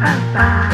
Ba-ba-da-ba-da-ba-da-ba-ba